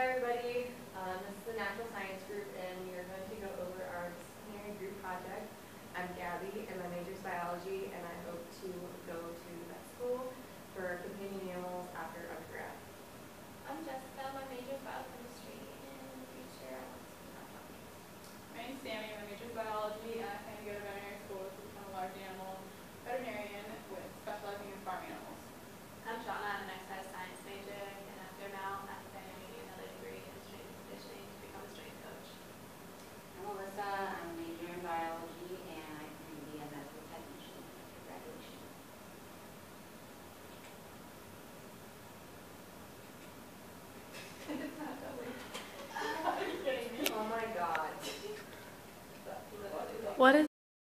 Hi, everybody. Um, this is the Natural Science Group, and we are going to go over our disciplinary group project. I'm Gabby, and my major is biology, and I hope to go to vet school for companion animals after undergrad. I'm Jessica, my major is biochemistry, and in the future I want to become a doctor. My name's Sammy, my major is biology, and I plan to go to veterinary school to become a large animal veterinarian with specializing in farm animals. I'm Shauna, I'm an exercise science major, and after now, I'm planning to get another degree in strength and conditioning to become a strength coach. I'm Melissa, I'm a major in biology, and I plan to be a medical technician after graduation. Oh my god. What is